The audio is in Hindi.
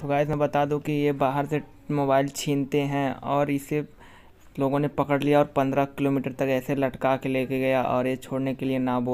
तो गाइस मैं बता दूँ कि ये बाहर से मोबाइल छीनते हैं और इसे लोगों ने पकड़ लिया और पंद्रह किलोमीटर तक ऐसे लटका के लेके गया और ये छोड़ने के लिए ना बोल